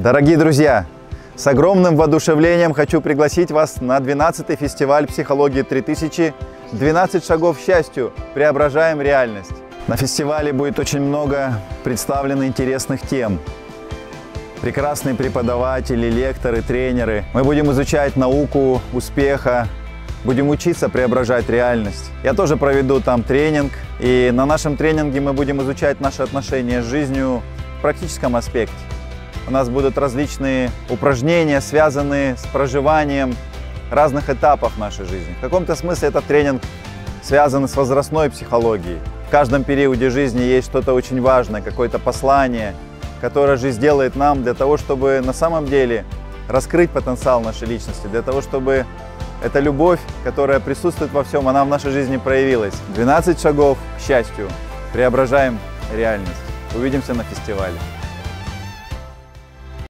Дорогие друзья, с огромным воодушевлением хочу пригласить вас на 12-й фестиваль психологии 3000 «12 шагов к счастью. Преображаем реальность». На фестивале будет очень много представлено интересных тем. Прекрасные преподаватели, лекторы, тренеры. Мы будем изучать науку успеха, будем учиться преображать реальность. Я тоже проведу там тренинг, и на нашем тренинге мы будем изучать наши отношения с жизнью в практическом аспекте. У нас будут различные упражнения, связанные с проживанием разных этапов нашей жизни. В каком-то смысле этот тренинг связан с возрастной психологией. В каждом периоде жизни есть что-то очень важное, какое-то послание, которое жизнь делает нам для того, чтобы на самом деле раскрыть потенциал нашей личности, для того, чтобы эта любовь, которая присутствует во всем, она в нашей жизни проявилась. 12 шагов к счастью. Преображаем реальность. Увидимся на фестивале.